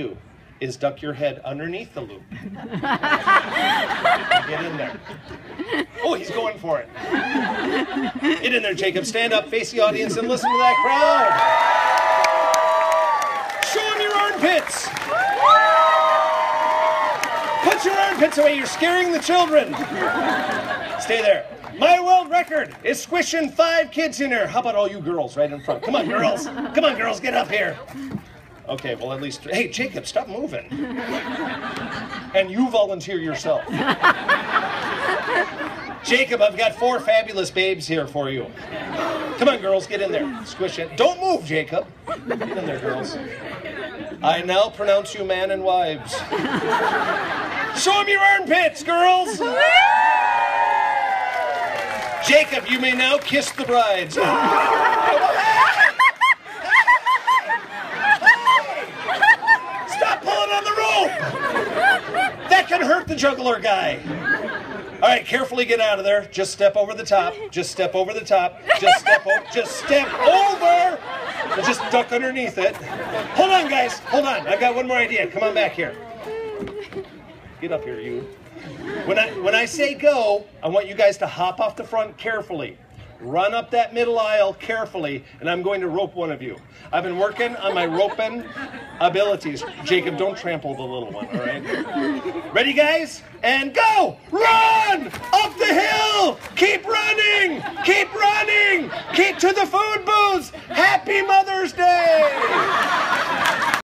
do is duck your head underneath the loop. Get in there. Oh, he's going for it. Get in there, Jacob. Stand up, face the audience, and listen to that crowd. Show them your armpits. Put your armpits away. You're scaring the children. Stay there. My world record is squishing five kids in here. How about all you girls right in front? Come on, girls. Come on, girls, get up here. Okay, well, at least. Hey, Jacob, stop moving. And you volunteer yourself. Jacob, I've got four fabulous babes here for you. Come on, girls, get in there. Squish it. Don't move, Jacob. Get in there, girls. I now pronounce you man and wives. Show them your armpits, girls. Jacob, you may now kiss the brides. Stop pulling on the rope! That can hurt the juggler guy. All right, carefully get out of there. Just step over the top. Just step over the top. Just step over. Just step over. Just duck underneath it. Hold on, guys. Hold on. I've got one more idea. Come on back here. Get up here, you. When I when I say go, I want you guys to hop off the front carefully. Run up that middle aisle carefully, and I'm going to rope one of you. I've been working on my roping abilities. Jacob, don't trample the little one, all right? Ready, guys? And go! Run! Up the hill! Keep running! Keep running! Keep to the food booths! Happy Mother's Day!